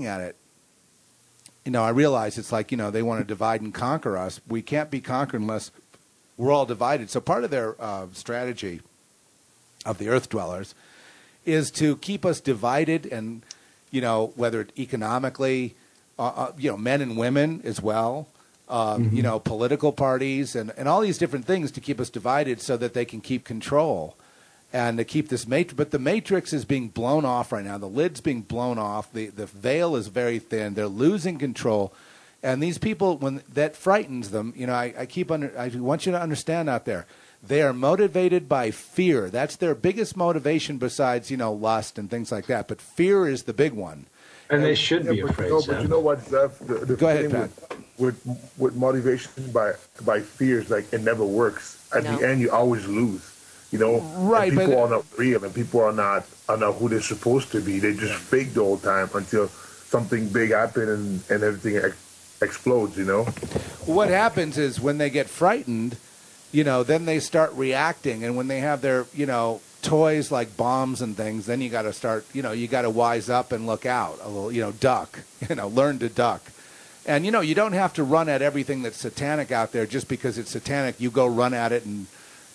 at it, you know, I realize it's like, you know, they want to divide and conquer us. We can't be conquered unless we're all divided. So part of their uh, strategy of the earth dwellers is to keep us divided and, you know, whether it economically, uh, uh, you know, men and women as well, um, you know, political parties and, and all these different things to keep us divided so that they can keep control and to keep this matrix. But the matrix is being blown off right now. The lid's being blown off. The the veil is very thin. They're losing control, and these people when that frightens them. You know, I, I keep under. I want you to understand out there. They are motivated by fear. That's their biggest motivation, besides you know lust and things like that. But fear is the big one. And they should be but, afraid, you know, Sam. but you know what, Zeph? The, the Go ahead, thing with, with with motivation by by fears, like it never works. At No. the end, you always lose. You know, And Right, but- people are not real, and people are not are not who they're supposed to be. They just fake the whole time until something big happens and and everything ex- explodes. You know. what happens is when they get frightened, you know, then they start reacting, and when they have their, you know, toys like bombs and things, then you got to start, you know, you got to wise up and look out a little, you know, duck, you know, learn to duck. And you know, you don't have to run at everything that's satanic out there just because it's satanic. You go run at it and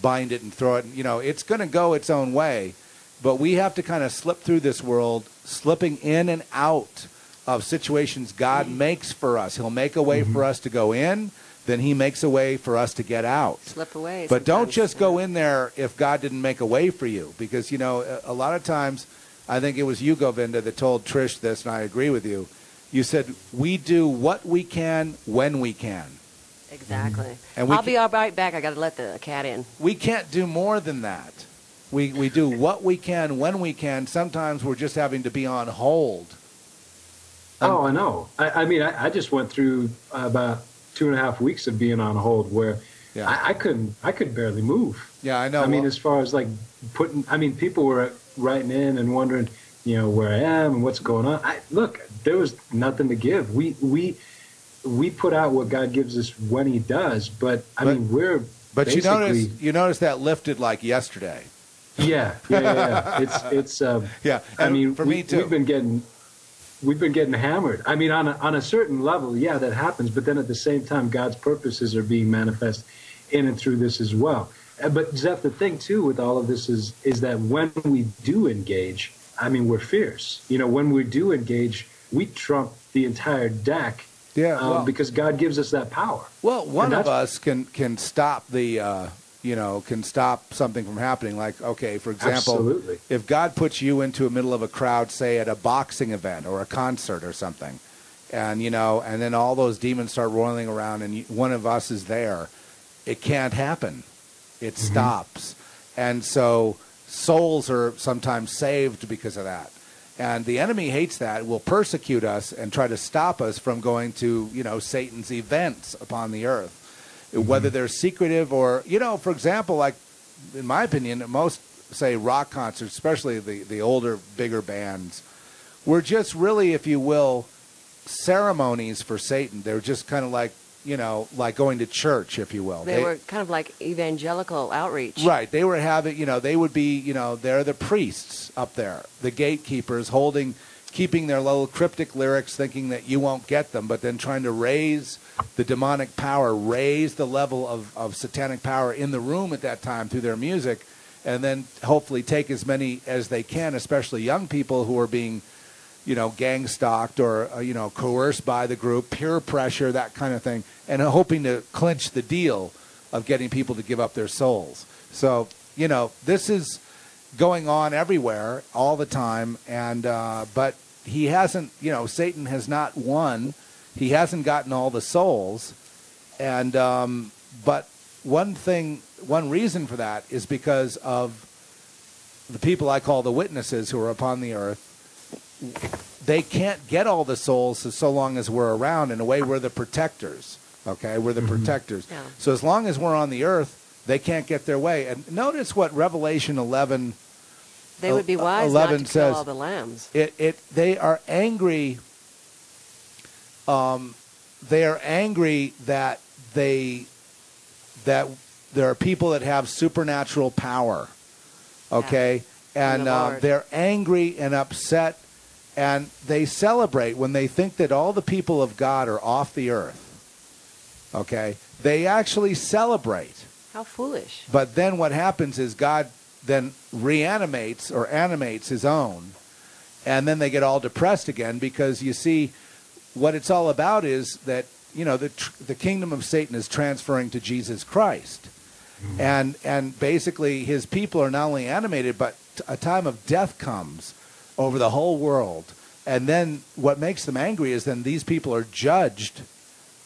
bind it and throw it. You know, it's going to go its own way. But we have to kind of slip through this world, slipping in and out of situations God mm. makes for us. He'll make a way for mm-hmm. us to go in, then He makes a way for us to get out. Slip away. But don't just go in there if God didn't make a way for you, because you know a, a lot of times, I think it was you, Govinda, that told Trish this, and I agree with you. You said we do what we can when we can. Exactly. Mm-hmm. And we I'll ca- be all right back. I got to let the cat in. We can't do more than that. We we do what we can when we can. Sometimes we're just having to be on hold. Oh, I know. I, I mean, I, I just went through about two and a half weeks of being on hold where Yeah. I, I couldn't, I could barely move. Yeah, I know. I mean, as far as like putting, I mean, people were writing in and wondering, you know, where I am and what's going on. I, look, there was nothing to give. We we we put out what God gives us when He does, but I But- mean, we're But you notice you notice that lifted like yesterday. yeah, yeah, yeah. yeah. It's it's. Um, Yeah, I mean, for we, me too. We've been getting we've been getting hammered. I mean, on a, on a certain level, yeah, that happens. But then at the same time, God's purposes are being manifest in and through this as well. Uh, But Zeph, the thing too with all of this is is that when we do engage, I mean, we're fierce. You know, when we do engage, we trump the entire deck. Yeah, um, well- because God gives us that power. Well, one of us can can stop the uh, you know can stop something from happening. Like okay, for example, Absolutely. if God puts you into a middle of a crowd, say at a boxing event or a concert or something, and you know, and then all those demons start rolling around, and you, one of us is there, it can't happen. It stops, and so souls are sometimes saved because of that. And the enemy hates that, will persecute us and try to stop us from going to, you know, Satan's events upon the earth. Mm-hmm. Whether they're secretive or, you know, for example, like, in my opinion, most, say, rock concerts, especially the, the older, bigger bands, were just really, if you will, ceremonies for Satan. They're just kind of like, you know, like going to church, if you will. They, were kind of like evangelical outreach. Right. They were having, you know, they would be, you know, they're the priests up there, the gatekeepers holding, keeping their little cryptic lyrics, thinking that you won't get them, but then trying to raise the demonic power, raise the level of, of satanic power in the room at that time through their music, and then hopefully take as many as they can, especially young people who are being, you know, gang stalked or, uh, you know, coerced by the group, peer pressure, that kind of thing, and hoping to clinch the deal of getting people to give up their souls. So, you know, this is going on everywhere all the time, and uh, but he hasn't, you know, Satan has not won. He hasn't gotten all the souls, and um, but one thing, one reason for that is because of the people I call the witnesses who are upon the earth. They can't get all the souls so, so long as we're around. In a way, we're the protectors. Okay, we're the protectors. Yeah. So as long as we're on the earth, they can't get their way. And notice what Revelation 11 They would be wise 11 not to says- kill all the lambs. it, it they are angry um, they are angry that they that there are people that have supernatural power okay From and the uh, they're angry and upset and they celebrate when they think that all the people of God are off the earth. Okay, they actually celebrate. How foolish. But then what happens is God then reanimates or animates his own, and then they get all depressed again because you see, what it's all about is that you know the tr- the kingdom of Satan is transferring to Jesus Christ, mm-hmm. and and basically his people are not only animated, but t- a time of death comes over the whole world, and then what makes them angry is then these people are judged.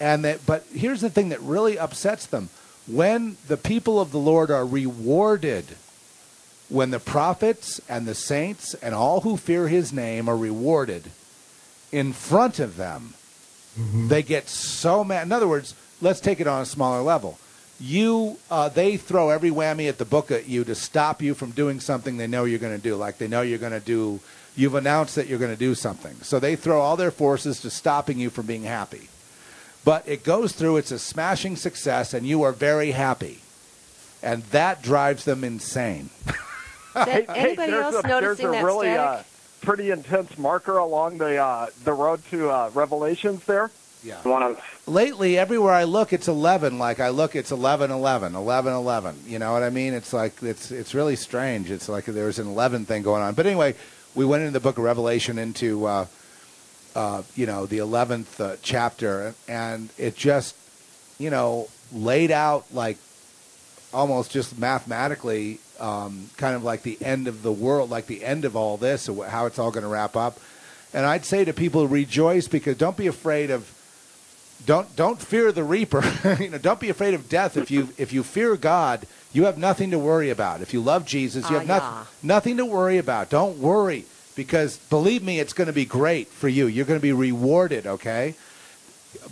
And that but here's the thing that really upsets them. When the people of the lord are rewarded when the prophets and the saints and all who fear his name are rewarded in front of them mm-hmm. they get so mad. In other words let's take it on a smaller level you uh, they throw every whammy at the book at you to stop you from doing something they know you're going to do like they know you're going to do you've announced that you're going to do something so they throw all their forces to stopping you from being happy but it goes through it's a smashing success and you are very happy and that drives them insane Did anybody there's else a, noticing there's a that really static? uh, pretty intense marker along the uh, the road to uh, Revelations there. Yeah. One of lately everywhere i look it's 11 like i look it's 11 11 11 11 you know what i mean? It's like it's it's really strange. It's like there's an 11 thing going on. But anyway we went into the book of revelation into uh, uh, you know the 11th uh, chapter. And it just you know laid out like almost just mathematically um, kind of like the end of the world like the end of all this how it's all going to wrap up. And i'd say to people rejoice because don't be afraid of don't don't fear the reaper. You know don't be afraid of death. If you if you fear god you have nothing to worry about. If you love jesus you Ah, have noth- yeah. nothing to worry about. Don't worry because believe me it's going to be great for you. You're going to be rewarded okay?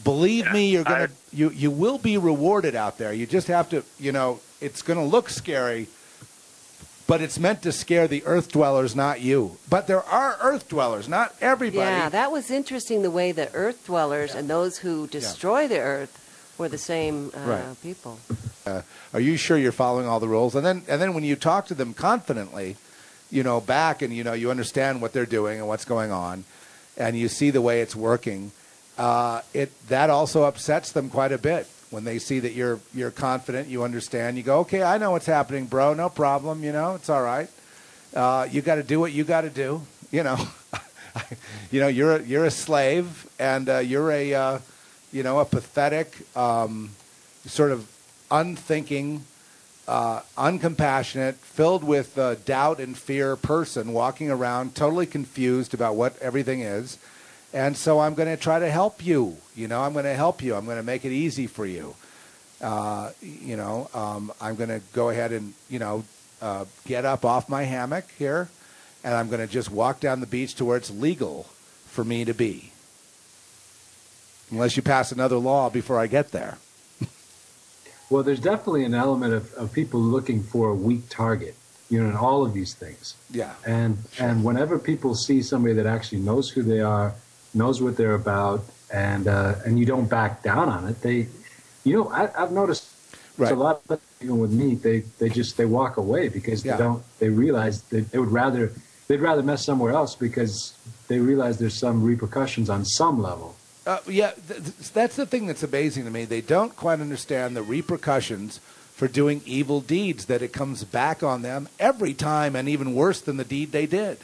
Believe me you're going to you you will be rewarded out there. You just have to you know it's going to look scary but it's meant to scare the earth dwellers not you. But there are earth dwellers not everybody. Yeah, that was interesting the way the earth dwellers and those who destroy the earth were the same uh, Right. people. uh, are you sure you're following all the rules? And then and then when you talk to them confidently you know back and you know you understand what they're doing and what's going on and you see the way it's working uh, it that also upsets them quite a bit when they see that you're you're confident you understand you go okay i know what's happening bro. No problem you know it's all right. Uh, you got to do what you got to do you know. You know you're a, you're a slave and uh, you're a uh, you know a pathetic um, sort of unthinking, uh, uncompassionate, filled with uh, doubt and fear person walking around totally confused about what everything is. And so I'm going to try to help you. You know, I'm going to help you. I'm going to make it easy for you. Uh, you know, um, I'm going to go ahead and, you know, uh, get up off my hammock here, and I'm going to just walk down the beach to where it's legal for me to be. Unless you pass another law before I get there. Well, there's definitely an element of, of people looking for a weak target, you know, in all of these things. Yeah. And and whenever people see somebody that actually knows who they are, knows what they're about, and uh, and you don't back down on it, they, you know, I, I've noticed Right. a lot of even with me, they they just they walk away because Yeah. they don't they realize that they would rather they'd rather mess somewhere else because they realize there's some repercussions on some level. Uh, yeah, th- th- that's the thing that's amazing to me. They don't quite understand the repercussions for doing evil deeds, that it comes back on them every time and even worse than the deed they did.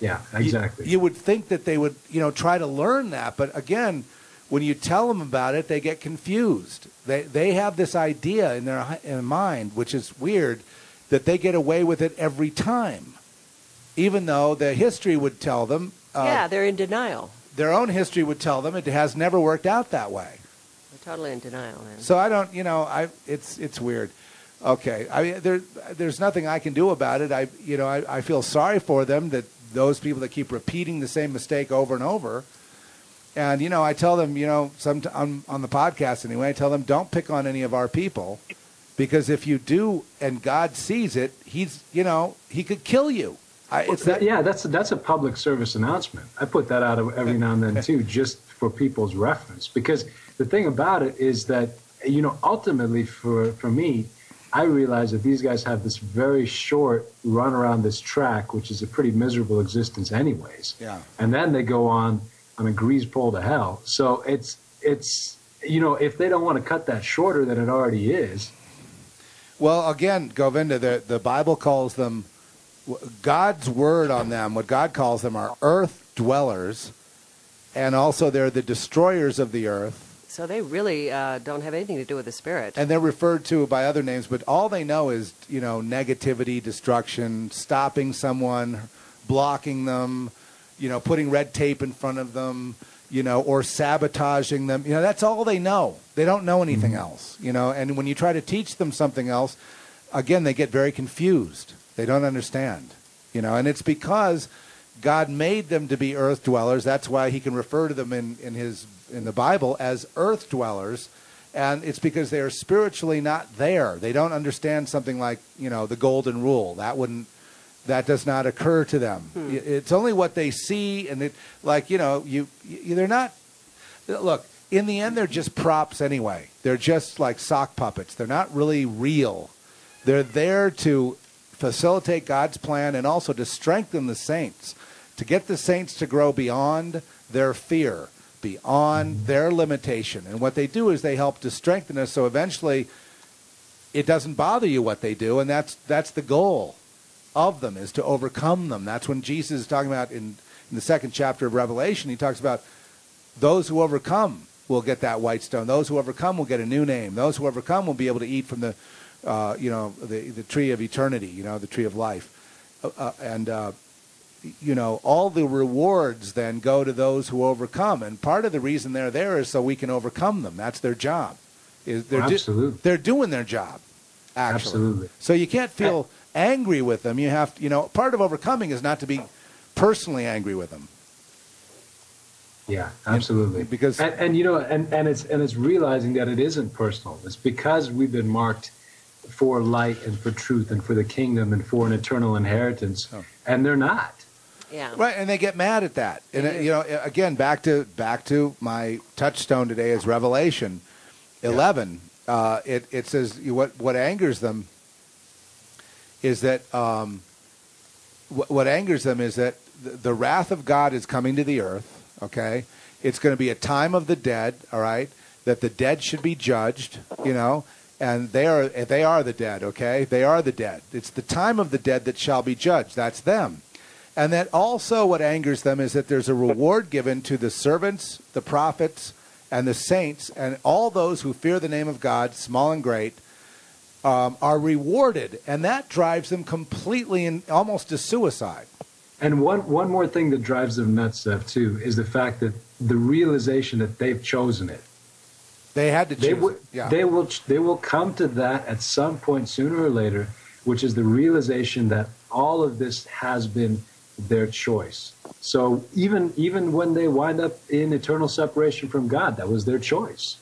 Yeah, You- exactly. You, would think that they would, you know, try to learn that, but again, when you tell them about it, they get confused. They they have this idea in their in their mind, which is weird, that they get away with it every time, even though the history would tell them. Uh, yeah, they're in denial. Their own history would tell them it has never worked out that way. They're totally in denial. Then. So I don't, you know, I it's it's weird. Okay, I mean, there there's nothing I can do about it. I you know I, I feel sorry for them that those people that keep repeating the same mistake over and over. And you know, I tell them, you know, some on on the podcast anyway. I tell them don't pick on any of our people because if you do and God sees it, he's you know he could kill you. I, it's That- yeah, that's that's a public service announcement. I put that out of every now and then too, just for people's reference. Because the thing about it is that you know, ultimately for for me, I realize that these guys have this very short run around this track, which is a pretty miserable existence, anyways. Yeah. And then they go on on a grease pole to hell. So it's it's you know if they don't want to cut that shorter than it already is, Well, again, Govinda, the, the Bible calls them, God's word on them, what God calls them are earth dwellers, and also they're the destroyers of the earth. So they really uh, don't have anything to do with the spirit. And they're referred to by other names, but all they know is, you know, negativity, destruction, stopping someone, blocking them, you know, putting red tape in front of them, you know, or sabotaging them. You know, that's all they know. They don't know anything else, you know, and when you try to teach them something else, again, they get very confused. They don't understand, you know, and it's because God made them to be earth dwellers. That's why he can refer to them in, in his in the Bible as earth dwellers. And it's because they are spiritually not there. They don't understand something like, you know, the golden rule. That wouldn't that does not occur to them. Hmm. It's only what they see and it like, you know, you, you they're not look, in the end they're just props anyway. They're just like sock puppets. They're not really real. They're there to facilitate God's plan and also to strengthen the saints, to get the saints to grow beyond their fear, beyond their limitation. And what they do is they help to strengthen us so eventually it doesn't bother you what they do, and that's that's the goal of them is to overcome them. That's when Jesus is talking about in, in the second chapter of Revelation, he talks about those who overcome will get that white stone. Those who overcome will get a new name. Those who overcome will be able to eat from the, uh, you know, the the tree of eternity. You know, the tree of life, uh, uh, and uh, you know, all the rewards then go to those who overcome. And part of the reason they're there is so we can overcome them. That's their job. Is they're do- they're doing their job. Actually. Absolutely. So you can't feel angry with them. You have to, you know, part of overcoming is not to be personally angry with them. Yeah, absolutely. because- and, and you know, and, and it's and it's realizing that it isn't personal. It's because we've been marked for light and for truth and for the kingdom and for an eternal inheritance, Oh. and they're not. yeah. Right, and they get mad at that. And you know, again, back to back to my touchstone today is Revelation eleven. Uh, it it says what what angers them is that um, what, what angers them is that the, the wrath of God is coming to the earth. Okay, it's going to be a time of the dead. All right, that the dead should be judged. You know. And they are they are the dead, okay? They are the dead. It's the time of the dead that shall be judged. That's them. And that also what angers them is that there's a reward given to the servants, the prophets, and the saints, and all those who fear the name of God, small and great, um, are rewarded. And that drives them completely and almost to suicide. And one one more thing that drives them nuts, Zeph, too, is the fact that the realization that they've chosen it. They had to choose. They will. Yeah. they will, they will come to that at some point sooner or later, which is the realization that all of this has been their choice. So even even when they wind up in eternal separation from God, that was their choice.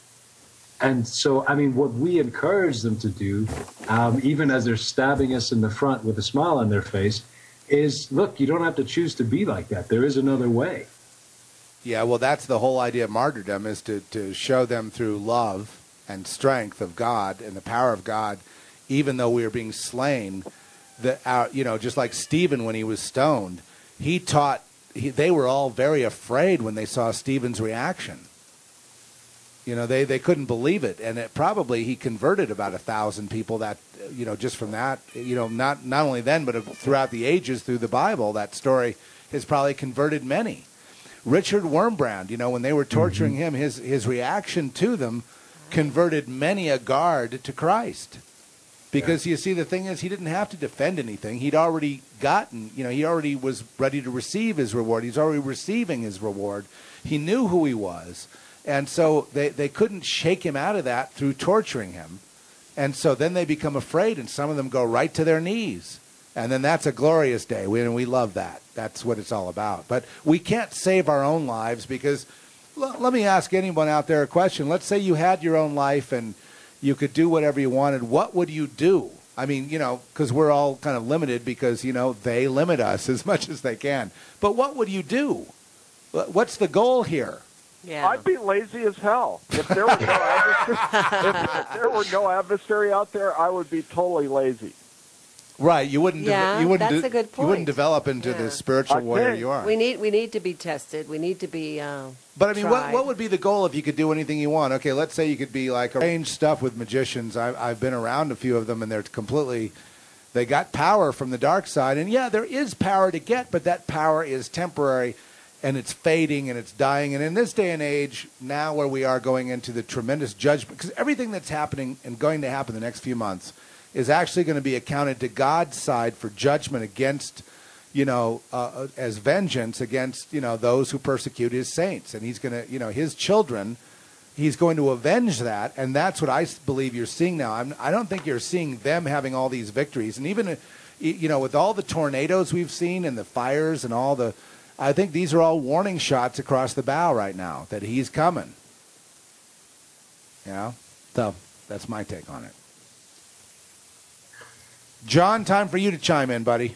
And so, I mean, what we encourage them to do, um, even as they're stabbing us in the front with a smile on their face, is look, you don't have to choose to be like that. There is another way. Yeah, well, that's the whole idea of martyrdom is to, to show them through love and strength of God and the power of God, even though we are being slain. That our, you know, just like Stephen when he was stoned, he taught. He, they were all very afraid when they saw Stephen's reaction. You know, they, they couldn't believe it, and it probably he converted about a thousand people. That you know, just from that, you know, not not only then, but throughout the ages through the Bible, that story has probably converted many. Richard Wurmbrand, you know, when they were torturing mm-hmm. him, his his reaction to them converted many a guard to Christ. Because you see, the thing is, he didn't have to defend anything. He'd already gotten, you know, he already was ready to receive his reward. He's already receiving his reward. He knew who he was. And so they, they couldn't shake him out of that through torturing him. And so then they become afraid, and some of them go right to their knees. And then that's a glorious day. We, and we love that. That's what it's all about. But we can't save our own lives because l- let me ask anyone out there a question. Let's say you had your own life and you could do whatever you wanted. What would you do? I mean, you know, because we're all kind of limited because, you know, they limit us as much as they can. But what would you do? What's the goal here? Yeah. I'd be lazy as hell if there were no if, if there were no adversary out there. I would be totally lazy. Right. You wouldn't. de- Yeah, you wouldn't. that's de- a good point. You wouldn't develop into Yeah. the spiritual warrior you are. we need we need to be tested. We need to be. Uh, But I mean, what, tried. what would be the goal if you could do anything you want? Okay, let's say you could be like arrange stuff with magicians. I've, I've been around a few of them, and they're completely. They got power from the dark side, and yeah, there is power to get, but that power is temporary, and it's fading and it's dying. And in this day and age, now where we are going into the tremendous judgment, because everything that's happening and going to happen the next few months is actually going to be accounted to God's side for judgment against you know, uh, as vengeance against, you know, those who persecute his saints. And he's going to, you know, his children, he's going to avenge that. And that's what I believe you're seeing now. I'm, I don't think you're seeing them having all these victories. And even, uh, you know, with all the tornadoes we've seen and the fires and all the, I think these are all warning shots across the bow right now that he's coming. You know? So that's my take on it. John, time for you to chime in, buddy.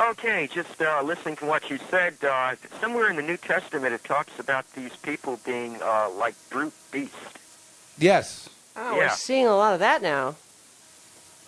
Okay, just uh, listening to what you said, uh, somewhere in the New Testament it talks about these people being uh, like brute beasts. Yes. oh, we're seeing a lot of that now.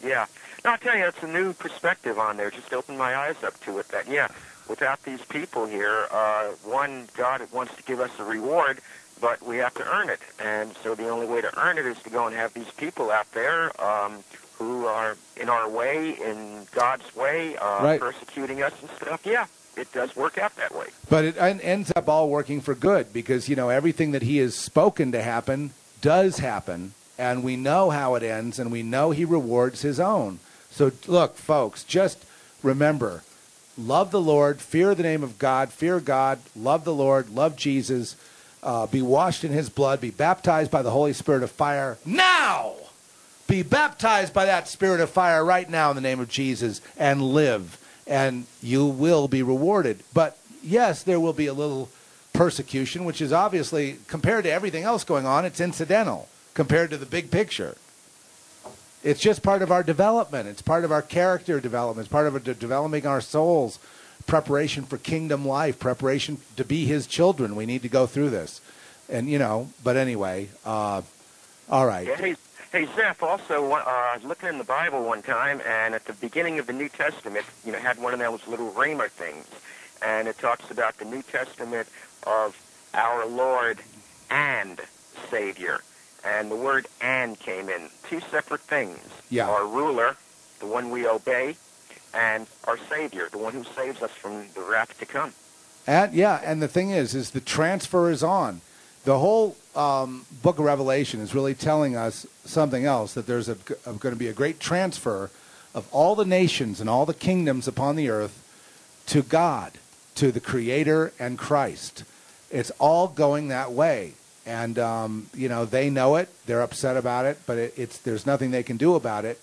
Yeah. No, I'll tell you, it's a new perspective on there. Just opened my eyes up to it. That yeah, without these people here, uh, one God it wants to give us a reward, but we have to earn it. And so the only way to earn it is to go and have these people out there um, who are in our way, in God's way, uh, Right. persecuting us and stuff. Yeah, it does work out that way. But it ends up all working for good because, you know, everything that he has spoken to happen does happen. And we know how it ends and we know he rewards his own. So, look, folks, just remember love the Lord, fear the name of God, fear God, love the Lord, love Jesus, uh, be washed in his blood, be baptized by the Holy Spirit of fire now. Be baptized by that spirit of fire right now in the name of Jesus and live, and you will be rewarded. But yes, there will be a little persecution, which is obviously, compared to everything else going on, it's incidental compared to the big picture. It's just part of our development. It's part of our character development. It's part of de- developing our souls, preparation for kingdom life, preparation to be His children. We need to go through this, and you know. But anyway, uh, all right. Hey, Zeph. Also, uh, I was looking in the Bible one time, and at the beginning of the New Testament, you know, had one of those little Rhema things, and it talks about the New Testament of our Lord and Savior, and the word "and" came in two separate things. Yeah. Our ruler, the one we obey, and our Savior, the one who saves us from the wrath to come. And yeah, and the thing is, is the transfer is on. The whole um, book of Revelation is really telling us something else that there's a, going to be a great transfer of all the nations and all the kingdoms upon the earth to God, to the Creator and Christ. It's all going that way, and um, you know they know it. They're upset about it, but it, it's there's nothing they can do about it.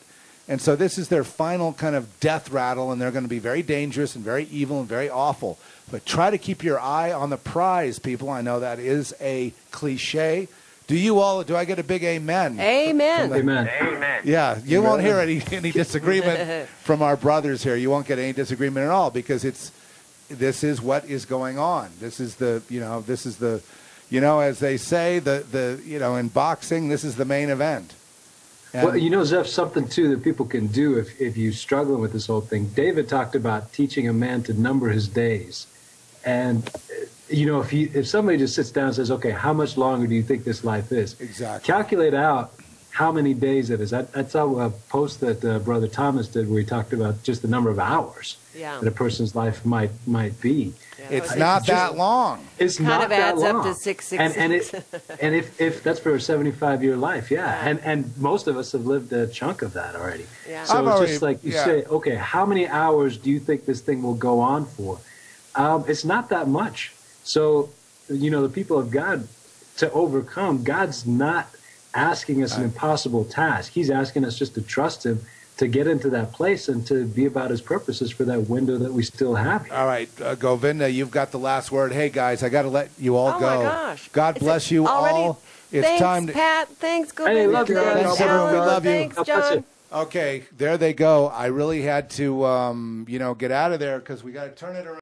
And so this is their final kind of death rattle, and they're going to be very dangerous and very evil and very awful. But try to keep your eye on the prize, people. I know that is a cliche. Do you all? Do I get a big amen? Amen. Amen. Amen. Yeah, you won't hear any any disagreement from our brothers here. You won't get any disagreement at all because it's this is what is going on. This is the you know this is the you know as they say the the you know in boxing this is the main event. And- Well, you know, Zeph, something too that people can do if, if you're struggling with this whole thing. David talked about teaching a man to number his days. And, uh, you know, if, you, if somebody just sits down and says, okay, how much longer do you think this life is? Exactly. Calculate out how many days it is. I, I saw a post that uh, Brother Thomas did where he talked about just the number of hours Yeah. that a person's life might might be. Yeah, that it's not interesting. that long. It's Kind not of that adds up long. to six, six, and, and it and if, if that's for a 75 year life, yeah. And and most of us have lived a chunk of that already. Yeah. So I've it's already- just like you yeah. say, okay, how many hours do you think this thing will go on for? Um, it's not that much. So, you know, the people of God to overcome, God's not asking us an impossible task. He's asking us just to trust Him to get into that place and to be about His purposes for that window that we still have. here. All right, uh, Govinda, you've got the last word. Hey guys, I got to let you all oh go. my gosh. God Is bless you already? all. It's Thanks, time to. Pat. Thanks, Govinda. Hey, love you. Thanks, Thanks, everyone. We love you. Thanks, God John. Okay, there they go. I really had to, um, you know, get out of there because we got to turn it around.